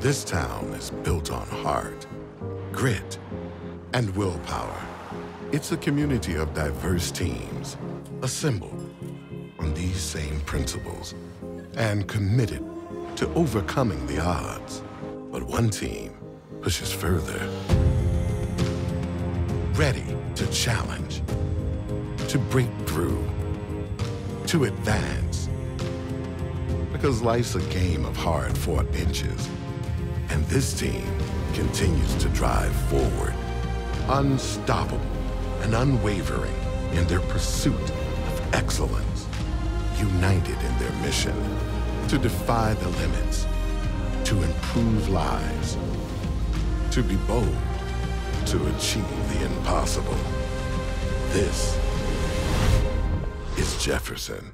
This town is built on heart, grit, and willpower. It's a community of diverse teams, assembled on these same principles and committed to overcoming the odds. But one team pushes further, ready to challenge, to break through, to advance. Because life's a game of hard-fought inches, and this team continues to drive forward, unstoppable and unwavering in their pursuit of excellence, united in their mission to defy the limits, to improve lives, to be bold, to achieve the impossible. This is Jefferson.